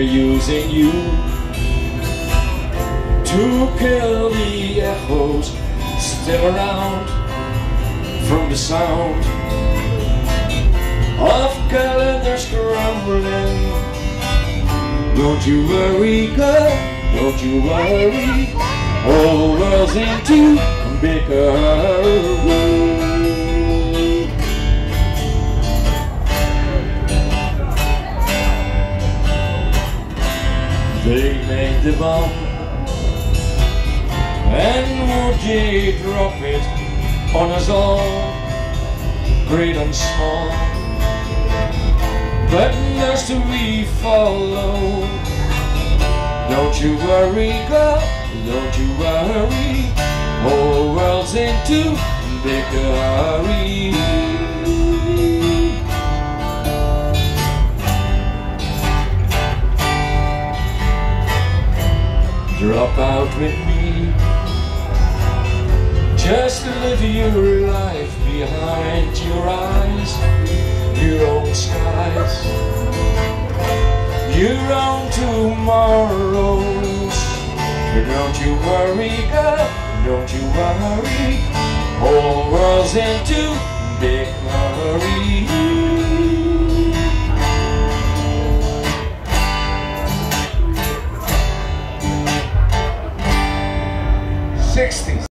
They're using you to kill the echoes still around from the sound of calendars scrambling. Don't you worry, girl, don't you worry. Whole world's into a They made the bomb. And would ye drop it on us all? Great and small. But must we follow Don't you worry girl, don't you worry. Whole world's into big hurry drop out with me. Just live your life behind your eyes Your own skies Your own tomorrows. Don't you worry, girl, don't you worry. Whole world's into big hurry next things.